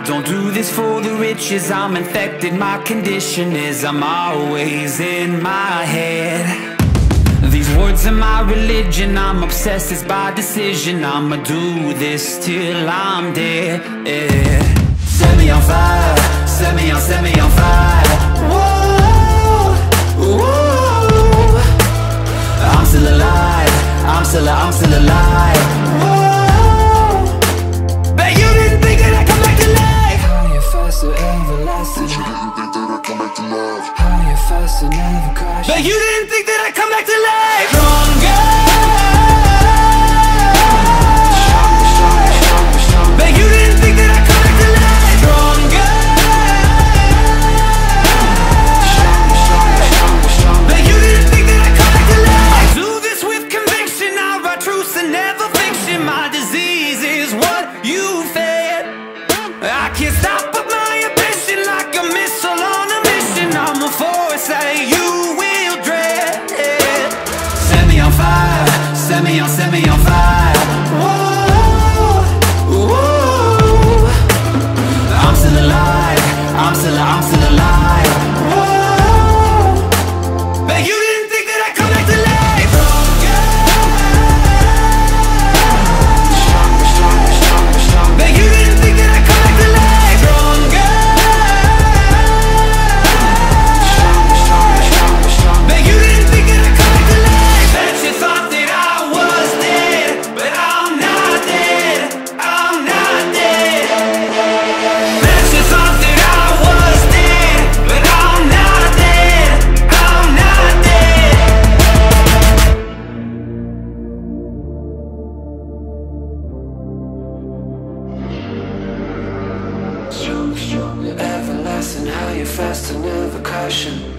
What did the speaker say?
do this for the riches. I'm infected, my condition is I'm always in my head. These words are my religion, I'm obsessed, it's by decision. I'ma do this till I'm dead. Yeah. Set me on fire, set me on, set me on fire. Whoa, whoa. I'm still alive, I'm still, I'm still alive. Whoa come back to life. Higher, faster, never crash But you didn't think that I'd come back to life. Stronger and how you fast and never caution.